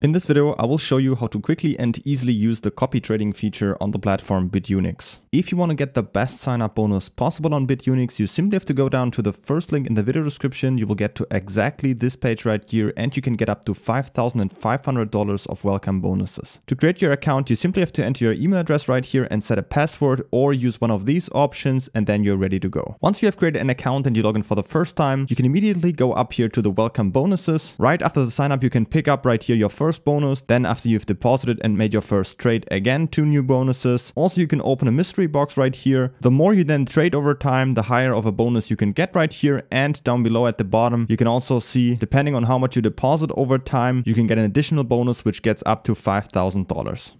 In this video, I will show you how to quickly and easily use the copy trading feature on the platform Bitunix. If you want to get the best sign up bonus possible on Bitunix, you simply have to go down to the first link in the video description. You will get to exactly this page right here and you can get up to $5,500 of welcome bonuses. To create your account, you simply have to enter your email address right here and set a password or use one of these options and then you're ready to go. Once you have created an account and you log in for the first time, you can immediately go up here to the welcome bonuses. Right after the sign up, you can pick up right here your first first bonus, then after you've deposited and made your first trade, again two new bonuses. Also you can open a mystery box right here. The more you then trade over time, the higher of a bonus you can get right here and down below at the bottom you can also see depending on how much you deposit over time you can get an additional bonus which gets up to $5,000.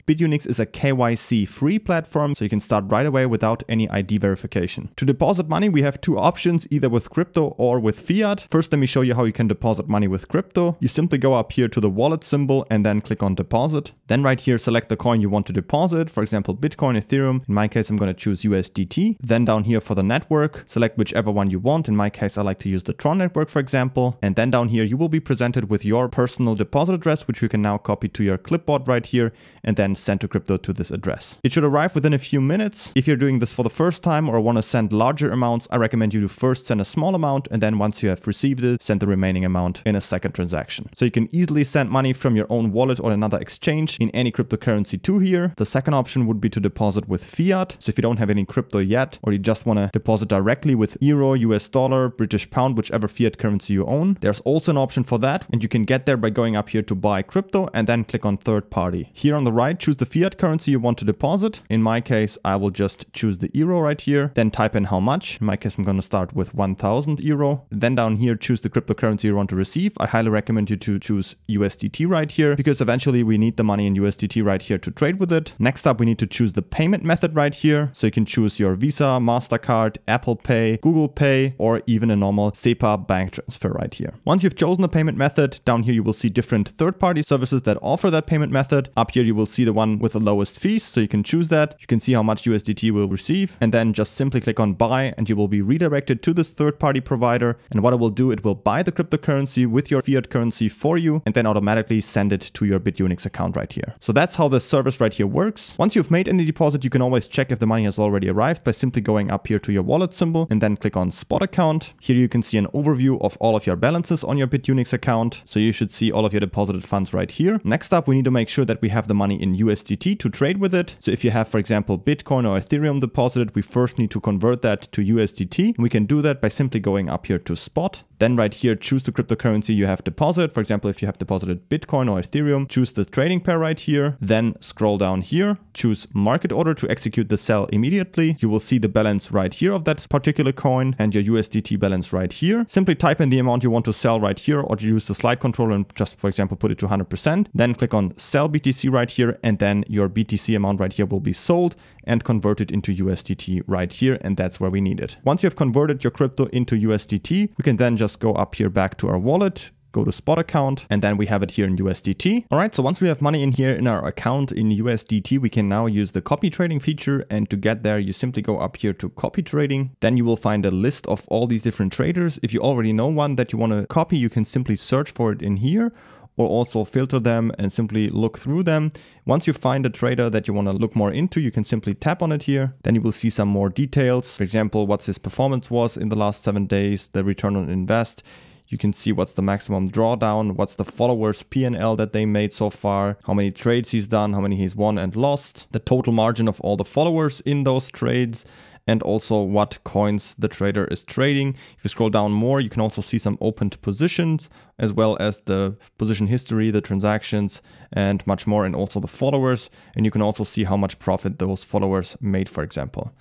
Bitunix is a KYC free platform so you can start right away without any ID verification. To deposit money we have two options either with crypto or with fiat. First let me show you how you can deposit money with crypto. You simply go up here to the wallet symbol and then click on deposit. Then right here, select the coin you want to deposit, for example, Bitcoin, Ethereum. In my case, I'm going to choose USDT. Then down here for the network, select whichever one you want. In my case, I like to use the Tron network, for example. And then down here, you will be presented with your personal deposit address, which you can now copy to your clipboard right here and then send to crypto to this address. It should arrive within a few minutes. If you're doing this for the first time or want to send larger amounts, I recommend you to first send a small amount and then once you have received it, send the remaining amount in a second transaction. So you can easily send money from your own wallet or another exchange in any cryptocurrency to here. The second option would be to deposit with fiat. So if you don't have any crypto yet, or you just want to deposit directly with euro, US dollar, British pound, whichever fiat currency you own, there's also an option for that. And you can get there by going up here to buy crypto and then click on third party. Here on the right, choose the fiat currency you want to deposit. In my case, I will just choose the euro right here, then type in how much. In my case, I'm going to start with 1000 euro. Then down here, choose the cryptocurrency you want to receive. I highly recommend you to choose USDT right here because because eventually we need the money in USDT right here to trade with it. Next up, we need to choose the payment method right here. So you can choose your Visa, MasterCard, Apple Pay, Google Pay, or even a normal SEPA bank transfer right here. Once you've chosen the payment method, down here you will see different third-party services that offer that payment method. Up here you will see the one with the lowest fees, so you can choose that. You can see how much USDT will receive, and then just simply click on buy and you will be redirected to this third-party provider. And what it will do, it will buy the cryptocurrency with your fiat currency for you and then automatically send it to your Bitunix account right here. So that's how the service right here works. Once you've made any deposit, you can always check if the money has already arrived by simply going up here to your wallet symbol and then click on spot account. Here you can see an overview of all of your balances on your Bitunix account. So you should see all of your deposited funds right here. Next up, we need to make sure that we have the money in USDT to trade with it. So if you have, for example, Bitcoin or Ethereum deposited, we first need to convert that to USDT. We can do that by simply going up here to spot then right here, choose the cryptocurrency you have deposited. For example, if you have deposited Bitcoin or Ethereum, choose the trading pair right here. Then scroll down here, choose market order to execute the sell immediately. You will see the balance right here of that particular coin and your USDT balance right here. Simply type in the amount you want to sell right here or use the slide controller and just, for example, put it to 100%. Then click on sell BTC right here and then your BTC amount right here will be sold and converted into USDT right here. And that's where we need it. Once you have converted your crypto into USDT, we can then just just go up here back to our wallet, go to spot account and then we have it here in USDT. All right, so once we have money in here in our account in USDT, we can now use the copy trading feature and to get there, you simply go up here to copy trading. Then you will find a list of all these different traders. If you already know one that you want to copy, you can simply search for it in here or also filter them and simply look through them. Once you find a trader that you want to look more into, you can simply tap on it here. Then you will see some more details. For example, what his performance was in the last seven days, the return on invest. You can see what's the maximum drawdown, what's the followers PNL that they made so far, how many trades he's done, how many he's won and lost, the total margin of all the followers in those trades, and also what coins the trader is trading. If you scroll down more, you can also see some opened positions as well as the position history, the transactions and much more and also the followers. And you can also see how much profit those followers made, for example.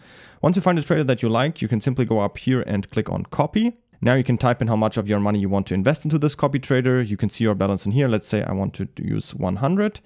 Once you find a trader that you like, you can simply go up here and click on copy. Now you can type in how much of your money you want to invest into this copy trader. You can see your balance in here. Let's say I want to use 100.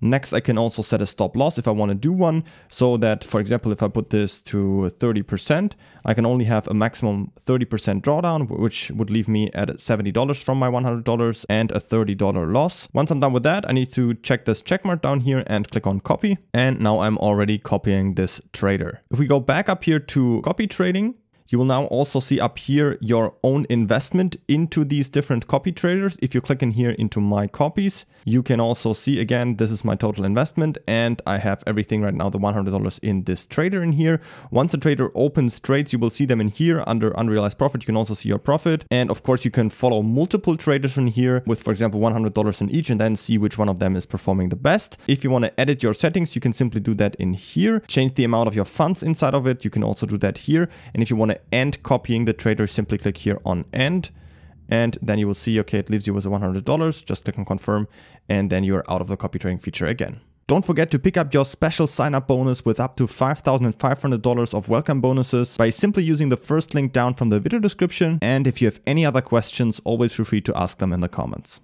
Next, I can also set a stop loss if I want to do one so that, for example, if I put this to 30%, I can only have a maximum 30% drawdown, which would leave me at $70 from my $100 and a $30 loss. Once I'm done with that, I need to check this checkmark down here and click on copy. And now I'm already copying this trader. If we go back up here to copy trading, You will now also see up here your own investment into these different copy traders. If you click in here into my copies, you can also see again, this is my total investment and I have everything right now, the $100 in this trader in here. Once a trader opens trades, you will see them in here under unrealized profit. You can also see your profit. And of course, you can follow multiple traders in here with, for example, $100 in each and then see which one of them is performing the best. If you want to edit your settings, you can simply do that in here. Change the amount of your funds inside of it. You can also do that here. And if you want to end copying the trader, simply click here on end. And then you will see, okay, it leaves you with $100. Just click on confirm. And then you're out of the copy trading feature again. Don't forget to pick up your special sign up bonus with up to $5,500 of welcome bonuses by simply using the first link down from the video description. And if you have any other questions, always feel free to ask them in the comments.